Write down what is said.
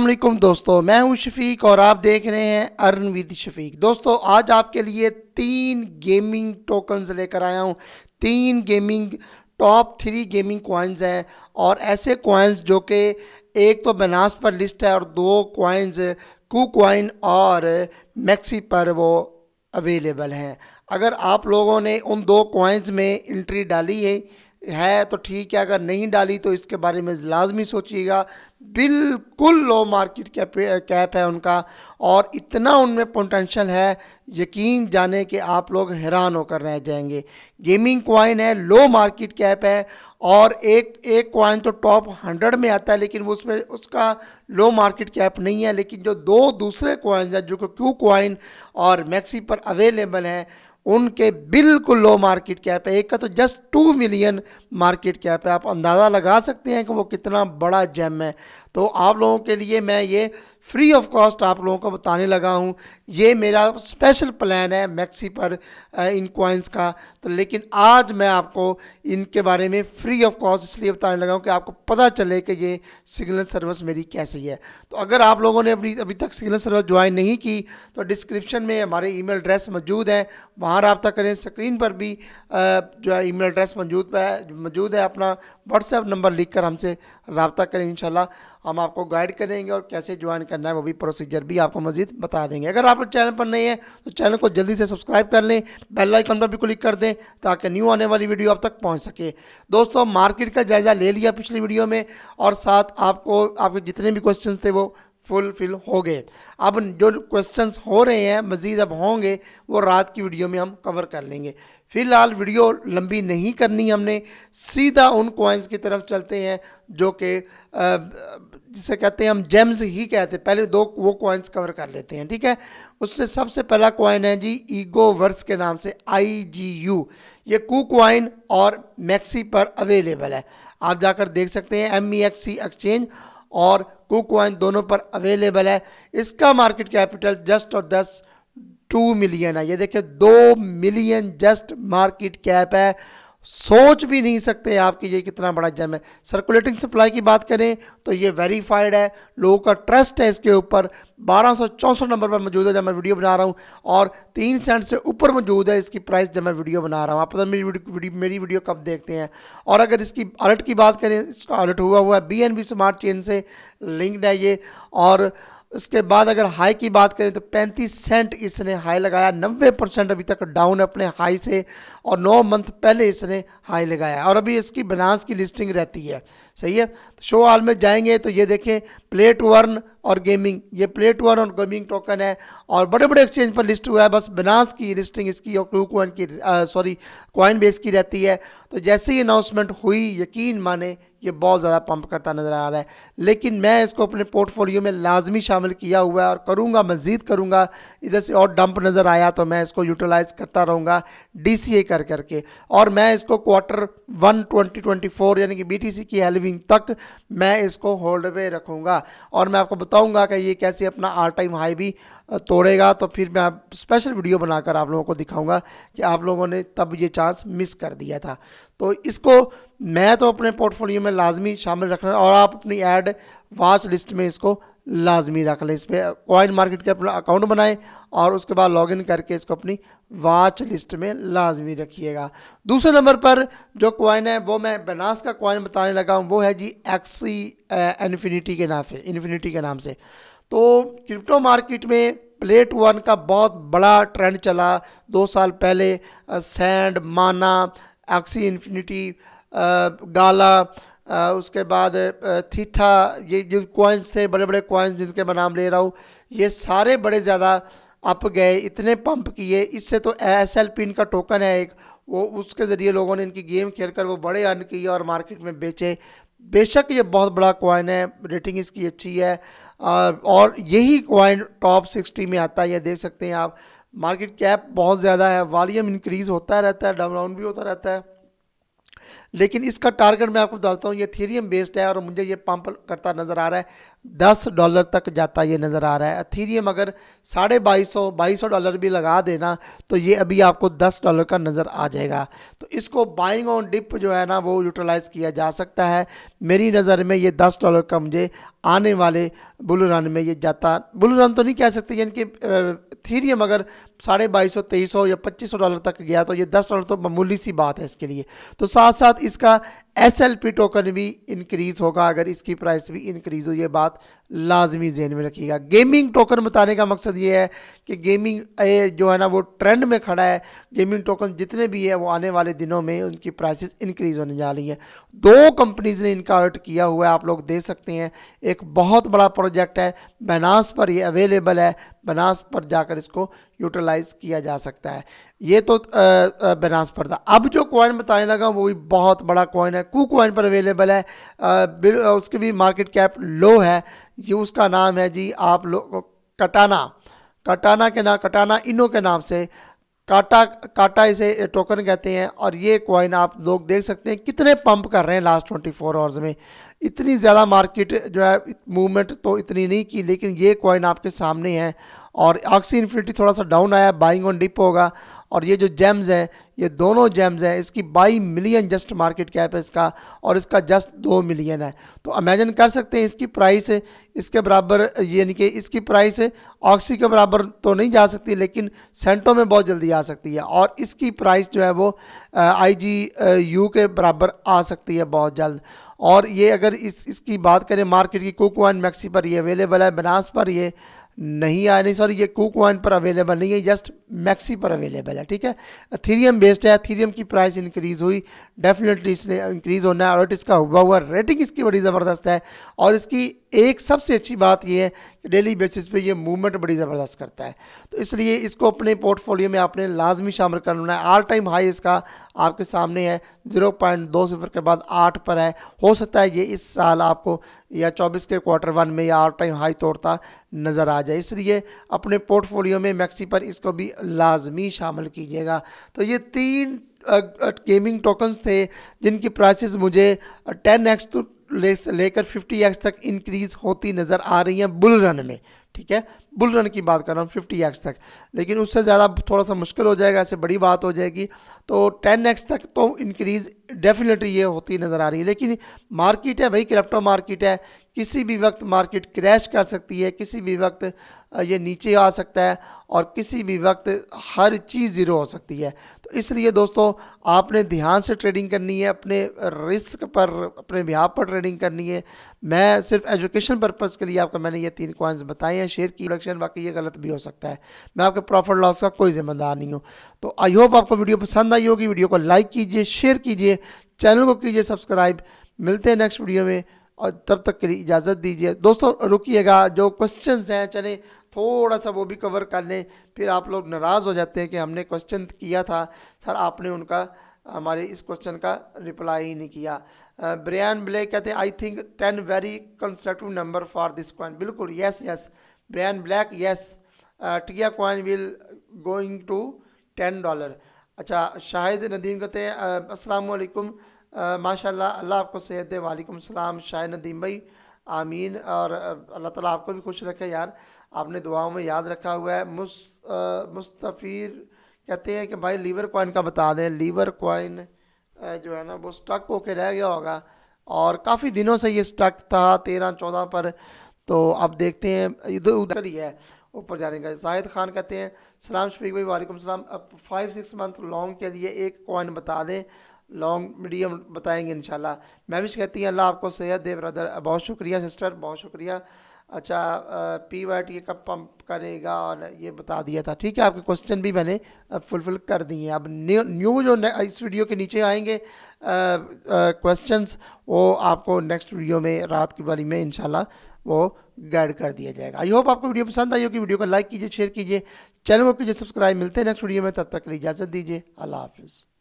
वालेकुम दोस्तों, मैं हूँ शफीक और आप देख रहे हैं अर्न विद शफीक। दोस्तों, आज आपके लिए तीन गेमिंग टोकन्स लेकर आया हूँ। तीन gaming top three gaming coins हैं और ऐसे कॉइन्स जो कि एक तो बनास पर लिस्ट है और दो कॉइन्स कू और मैक्सी पर वो अवेलेबल हैं। अगर आप लोगों ने उन दो कॉइन्स में एंट्री डाली है है तो ठीक है, अगर नहीं डाली तो इसके बारे में लाजमी सोचिएगा। बिल्कुल लो मार्केट कैप कैप है उनका और इतना उनमें पोटेंशल है, यकीन जाने कि आप लोग हैरान होकर रह जाएँगे। गेमिंग कॉइन है लो मार्केट कैप है और एक एक कॉइन तो टॉप हंड्रेड में आता है, लेकिन उसमें, उसका लो मार्केट कैप नहीं है, लेकिन जो दो दूसरे कॉइन्स हैं, जो कि क्यू कॉइन और मैक्सी पर अवेलेबल हैं उनके बिल्कुल लो मार्केट कैप है। एक का तो just two million market cap है। आप अंदाज़ा लगा सकते हैं कि वो कितना बड़ा जैम है। तो आप लोगों के लिए मैं ये फ्री ऑफ़ कॉस्ट आप लोगों को बताने लगा हूँ। ये मेरा स्पेशल प्लान है मैक्सी पर इन कॉइन्स का। तो लेकिन आज मैं आपको इनके बारे में फ्री ऑफ़ कॉस्ट इसलिए बताने लगा हूँ कि आपको पता चले कि ये सिग्नल सर्विस मेरी कैसी है। तो अगर आप लोगों ने अभी अभी तक सिग्नल सर्विस ज्वाइन नहीं की तो डिस्क्रिप्शन में हमारे ईमेल एड्रेस मौजूद हैं। वहाँ रबता करें स्क्रीन पर भी जो है ईमेल एड्रेस मौजूद है मौजूद है अपना व्हाट्सएप नंबर लिख कर हमसे रबता करें इंशाल्लाह। हम आपको गाइड करेंगे और कैसे ज्वाइन करना है वो भी प्रोसीजर भी आपको मजीद बता देंगे। अगर आप चैनल पर नहीं है तो चैनल को जल्दी से सब्सक्राइब कर लें बेल आइकन पर भी क्लिक कर दें ताकि न्यू आने वाली वीडियो आप तक पहुँच सके। दोस्तों, मार्केट का जायज़ा ले लिया पिछली वीडियो में और साथ आपको, आपके जितने भी क्वेश्चन थे वो फुलफिल हो गए। अब जो क्वेश्चंस हो रहे हैं, मज़ीद अब होंगे, वो रात की वीडियो में हम कवर कर लेंगे। फ़िलहाल वीडियो लंबी नहीं करनी हमने। सीधा उन कॉइन्स की तरफ़ चलते हैं, जो कि जिसे कहते हैं हम जेम्स ही कहते हैं। पहले दो, वो कॉइन्स कवर कर लेते हैं, ठीक है? उससे सबसे पहला कॉइन है जी ईगो वर्स के नाम से आई जी यू ये कू कॉइन और मैक्सी पर अवेलेबल है। आप जाकर देख सकते हैं M E X C exchange और कुक वाइन दोनों पर अवेलेबल है। इसका मार्केट कैपिटल जस्ट और दस टू मिलियन है। ये देखिए, दो मिलियन जस्ट मार्केट कैप है। सोच भी नहीं सकते आपकी ये कितना बड़ा जम है। सर्कुलेटिंग सप्लाई की बात करें तो ये वेरीफाइड है। लोगों का ट्रस्ट है इसके ऊपर। बारह नंबर पर मौजूद है जब मैं वीडियो बना रहा हूँ और तीन सेंट से ऊपर मौजूद है इसकी प्राइस जब मैं वीडियो बना रहा हूँ। आप पता मेरी वीडियो मेरी वीडियो कब देखते हैं? और अगर इसकी अलर्ट की बात करें, इसका अलर्ट हुआ हुआ है B N B smart chain से। लिंक्ड है ये। और उसके बाद अगर हाई की बात करें तो 35 सेंट इसने हाई लगाया 90 परसेंट अभी तक डाउन अपने हाई से और 9 मंथ पहले इसने हाई लगाया। और अभी इसकी बनास की लिस्टिंग रहती है। सही है? तो शो हॉल में जाएँगे तो ये देखें प्लेट वन और गेमिंग ये प्लेट वन और गेमिंग टोकन है और बड़े बड़े एक्सचेंज पर लिस्ट हुआ है। बस बनास की लिस्टिंग इसकी और क्लू कॉइन की सॉरी कॉइन बेस की रहती है। तो जैसे ही अनाउंसमेंट हुई, यकीन माने ये बहुत ज़्यादा पंप करता नज़र आ रहा है। लेकिन मैं इसको अपने पोर्टफोलियो में लाजमी शामिल किया हुआ है और करूँगा, मज़ीद करूँगा। इधर से और डंप नज़र आया तो मैं इसको यूटिलाइज करता रहूँगा डी सी कर करके। और मैं इसको quarter one twenty twenty four यानी कि बी टी सी की हेलविंग तक मैं इसको होल्ड पे रखूँगा। और मैं आपको बताऊँगा कि ये कैसे अपना आर टाइम हाई भी तोड़ेगा। तो फिर मैं स्पेशल वीडियो बनाकर आप लोगों को दिखाऊँगा कि आप लोगों ने तब ये चांस मिस कर दिया था। तो इसको मैं तो अपने पोर्टफोलियो में लाजमी शामिल रख रहा और आप अपनी ऐड वॉच लिस्ट में इसको लाजमी रख लें। इस पर कॉइन मार्केट के अपना अकाउंट बनाएँ, और उसके बाद लॉगिन करके इसको अपनी वॉच लिस्ट में लाजमी रखिएगा। दूसरे नंबर पर जो कॉइन है, वो मैं बनास का कॉइन बताने लगा हूँ, वो है जी एक्सी इन्फिनिटी के नाम से इन्फिनिटी के नाम से। तो क्रिप्टो मार्केट में प्लेट वन का बहुत बड़ा ट्रेंड चला। दो साल पहले सैंड माना एक्सी इन्फिनिटी गाला उसके बाद थीथा, ये जो कॉइन्स थे बड़े बड़े कॉइन्स जिनके मैं नाम ले रहा हूँ, ये सारे बड़े ज़्यादा अप गए, इतने पंप किए, इससे तो एस एल पिन का टोकन है एक, वो उसके ज़रिए लोगों ने इनकी गेम खेलकर वो बड़े अर्न किए और मार्केट में बेचे। बेशक ये बहुत बड़ा कॉइन है रेटिंग इसकी अच्छी है और यही कॉइन टॉप सिक्सटी में आता है, ये देख सकते हैं आप। मार्केट कैप बहुत ज़्यादा है वॉल्यूम इंक्रीज़ होता रहता है डाउन डाउन भी होता रहता है। लेकिन इसका टारगेट मैं आपको बताता हूँ, ये थीरियम बेस्ड है और मुझे ये पंप करता नज़र आ रहा है। दस डॉलर तक जाता ये नज़र आ रहा है। थीरियम अगर साढ़े बाईस सौ बाईस सौ डॉलर भी लगा देना तो ये अभी आपको दस डॉलर का नज़र आ जाएगा। तो इसको बाइंग ऑन डिप जो है ना, वो यूटिलाइज़ किया जा सकता है। मेरी नज़र में ये दस डॉलर का मुझे आने वाले बुल रन में ये जाता बुल रन तो नहीं कह सकते, यानी कि थीरियम अगर साढ़े बाईस सौ, तेईस सौ या पच्चीस सौ डॉलर तक गया तो ये दस डॉलर तो मामूली सी बात है इसके लिए। तो साथ साथ इसका एस एल पी टोकन भी इंक्रीज़ होगा, अगर इसकी प्राइस भी इंक्रीज़ हो, ये बात लाजमी जहन में रखिएगा। गेमिंग टोकन बताने का मकसद ये है कि गेमिंग जो है ना वो ट्रेंड में खड़ा है। गेमिंग टोकन जितने भी है वो आने वाले दिनों में उनकी प्राइसेस इंक्रीज़ होने जा रही हैं। दो कंपनीज़ ने इनका अर्ट किया हुआ है आप लोग देख सकते हैं। एक बहुत बड़ा प्रोजेक्ट है बनास पर ये अवेलेबल है। बनास पर जाकर इसको यूटिलाइज किया जा सकता है। ये तो बनास पर था। अब जो कॉइन बताने लगा वो भी बहुत बड़ा कॉइन है। कू कॉइन पर अवेलेबल है। आ, उसकी भी मार्केट कैप लो है। ये उसका नाम है जी आप लोग कटाना। कटाना के नाम कटाना इनो के नाम से। काटा काटा इसे टोकन कहते हैं और ये कॉइन आप लोग देख सकते हैं कितने पंप कर रहे हैं लास्ट ट्वेंटी फोर आवर्स में। इतनी ज़्यादा मार्केट जो है मूवमेंट तो इतनी नहीं की, लेकिन ये कॉइन आपके सामने है। और ऑक्सी इन्फिनिटी थोड़ा सा डाउन आया बाइंग ऑन डिप होगा। और ये जो जेम्स हैं, ये दोनों जेम्स हैं, इसकी बाई मिलियन जस्ट मार्केट कैप है इसका और इसका जस्ट दो मिलियन है। तो इमेजिन कर सकते हैं इसकी प्राइस इसके बराबर यानी कि इसकी प्राइस ऑक्सी के बराबर तो नहीं जा सकती, लेकिन सेंटो में बहुत जल्दी आ सकती है और इसकी प्राइस जो है वो आई जी यू के बराबर आ सकती है बहुत जल्द। और ये अगर इस, इसकी बात करें मार्केट की कुक मैक्सी पर ये अवेलेबल है बनास पर ये नहीं आ रही सॉरी ये कुक वन पर अवेलेबल नहीं है जस्ट मैक्सी पर अवेलेबल है, ठीक है? थीरियम बेस्ड है थीरियम की प्राइस इंक्रीज़ हुई डेफिनेटली इसने इंक्रीज़ होना है, और इसका हुआ हुआ रेटिंग इसकी बड़ी ज़बरदस्त है, और इसकी एक सबसे अच्छी बात यह है कि डेली बेसिस पे ये मूवमेंट बड़ी ज़बरदस्त करता है। तो इसलिए इसको अपने पोर्टफोलियो में आपने लाजमी शामिल करना है। आल टाइम हाई इसका आपके सामने है, ज़ीरो पॉइंट दो सिफर के बाद आठ पर है। हो सकता है ये इस साल आपको या चौबीस के क्वार्टर वन में या आल टाइम हाई तोड़ता नज़र आ जाए। इसलिए अपने पोर्टफोलियो में मैक्सी पर इसको भी लाजमी शामिल कीजिएगा। तो ये तीन गेमिंग टोकन्स थे जिनकी प्राइसेस मुझे टेन एक्स तो लेकर फिफ्टी एक्स तक इंक्रीज होती नज़र आ रही हैं बुल रन में, ठीक है? बुल रन की बात कर रहा हूँ फिफ्टी एक्स तक। लेकिन उससे ज़्यादा थोड़ा सा मुश्किल हो जाएगा, ऐसे बड़ी बात हो जाएगी तो टेन एक्स तक तो इंक्रीज़ डेफिनेटली ये होती नज़र आ रही है। लेकिन मार्केट है भाई क्रिप्टो मार्केट है, किसी भी वक्त मार्केट क्रैश कर सकती है, किसी भी वक्त ये नीचे आ सकता है, और किसी भी वक्त हर चीज़ ज़ीरो हो सकती है। तो इसलिए दोस्तों, आपने ध्यान से ट्रेडिंग करनी है, अपने रिस्क पर, अपने बिहार पर ट्रेडिंग करनी है। मैं सिर्फ़ एजुकेशन पर्पज़ के लिए आपको मैंने ये तीन कॉइन्स बताए हैं। शेयर की प्रोडक्शन बाकी ये गलत भी हो सकता है। मैं आपके प्रॉफिट लॉस का कोई जिम्मेदार नहीं हूँ। तो आई होप आपको वीडियो पसंद आई होगी। वीडियो को लाइक कीजिए शेयर कीजिए चैनल को कीजिए सब्सक्राइब मिलते हैं नेक्स्ट वीडियो में। और तब तक के लिए इजाज़त दीजिए। दोस्तों, रुकिएगा। जो क्वेश्चन हैं, चले। थोड़ा सा वो भी कवर कर लें, फिर आप लोग नाराज़ हो जाते हैं कि हमने क्वेश्चन किया था। सर, आपने उनका, हमारे इस क्वेश्चन का रिप्लाई ही नहीं किया। ब्रियान ब्लैक कहते हैं I think ten very constructive number for this coin बिल्कुल yes yes Brian Black yes TIA coin will going to ten dollar अच्छा शाहिद नदीम कहते हैं अस्सलाम वालेकुम माशाल्लाह, अल्लाह आपको सेहत दे। वालेकुम सलाम, शाहिद नदीम भाई। आमीन। और अल्लाह ताला आपको भी खुश रखे यार। आपने दुआओं में याद रखा हुआ है। मुस मुस्तफ़ीर कहते हैं कि भाई लीवर कॉइन का बता दें। लीवर कॉइन जो है ना, वो स्टक होके रह गया होगा। और काफ़ी दिनों से ये स्टक था, तेरह, चौदह पर। तो अब देखते हैं इधर उधर ही है, ऊपर जाने का। जाहिद खान कहते हैं, सलाम शफीक भाई, वालेकुम सलाम। अब फाइव सिक्स मंथ लॉन्ग के लिए एक कॉइन बता दें। लॉन्ग मीडियम बताएँगे इंशाल्लाह। मैं भी कहती हैं, अल्लाह आपको सेहत दे ब्रदर बहुत शुक्रिया सिस्टर बहुत शुक्रिया। अच्छा पी वाई टी कब पंप करेगा और ये बता दिया था। ठीक है, आपके क्वेश्चन भी मैंने फुलफिल कर दिए अब न्यू जो इस वीडियो के नीचे आएँगे क्वेश्चंस वो आपको नेक्स्ट वीडियो में, रात की वाली में, इंशाल्लाह, वो गाइड कर दिया जाएगा। आई होप आपको वीडियो पसंद आई होगी। वीडियो को लाइक कीजिए शेयर कीजिए। चैनल को कीजिए सब्सक्राइब मिलते हैं नेक्स्ट वीडियो में। तब तक इजाज़त दीजिए। अल्लाह हाफिज़।